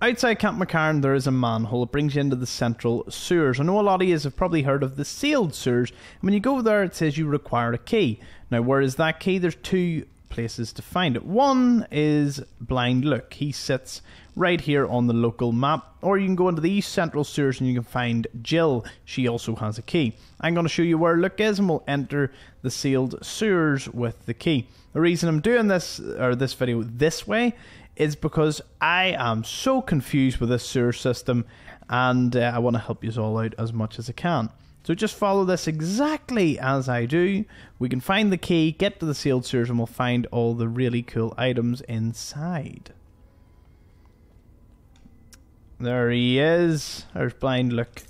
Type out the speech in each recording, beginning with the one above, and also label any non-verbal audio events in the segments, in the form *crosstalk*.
Outside Camp McCarran, there is a manhole. It brings you into the central sewers. I know a lot of you have probably heard of the sealed sewers. And when you go there, it says you require a key. Now, where is that key? There's two places to find it. One is Blind Luke. He sits right here on the local map. Or you can go into the East Central sewers and you can find Jill. She also has a key. I'm going to show you where Luke is and we'll enter the sealed sewers with the key. The reason I'm doing this, or this video this way, is because I am so confused with this sewer system and uh, I want to help you all out as much as I can. So just follow this exactly as I do. We can find the key, get to the sealed sewers, and we'll find all the really cool items inside. There he is. There's Blind Luke.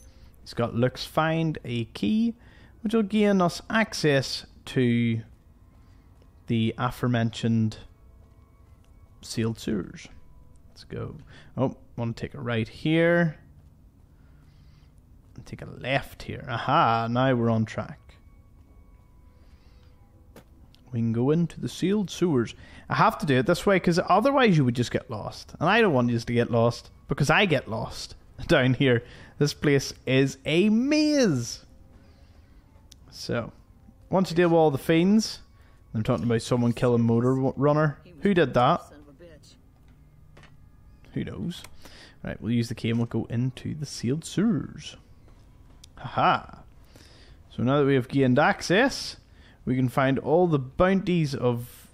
He's got Luke's Find a key, which will gain us access to the aforementioned sealed sewers. Let's go. Oh, want to take a right here. And take a left here. Aha, now we're on track. We can go into the sealed sewers. I have to do it this way because otherwise you would just get lost. And I don't want you to get lost because I get lost *laughs* down here. This place is a maze. So, once you deal with all the fiends, I'm talking about someone killing Motor Runner. Who did that? Who knows? Right, we'll use the key and we'll go into the sealed sewers. Haha. So now that we have gained access, we can find all the bounties of...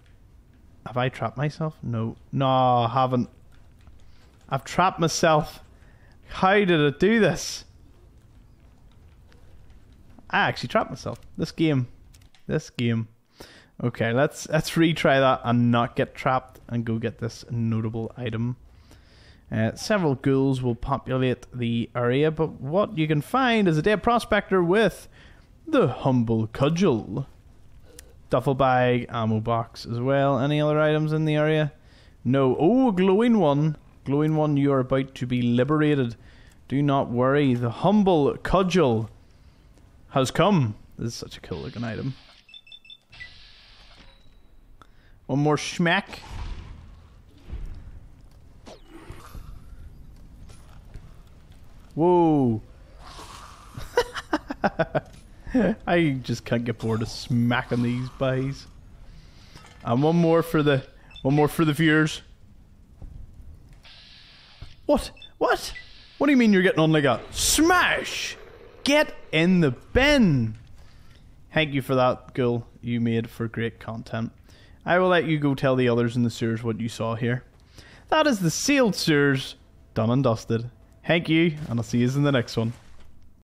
Have I trapped myself? No. No, I haven't. I've trapped myself. How did I do this? I actually trapped myself. This game. This game. Okay, let's let's retry that and not get trapped and go get this notable item. Uh, several ghouls will populate the area, but what you can find is a dead prospector with the humble cudgel. Duffel bag, ammo box as well. Any other items in the area? No. Oh, glowing one. Glowing one, you are about to be liberated. Do not worry. The humble cudgel has come. This is such a cool looking item. One more schmack. Whoa. *laughs* I just can't get bored of smacking these guys. And one more for the one more for the viewers. What? What? What do you mean you're getting on like a smash? Get in the bin. Thank you for that, girl. You made for great content. I will let you go tell the others in the sewers what you saw here. That is the sealed sewers done and dusted. Thank you, and I'll see you in the next one.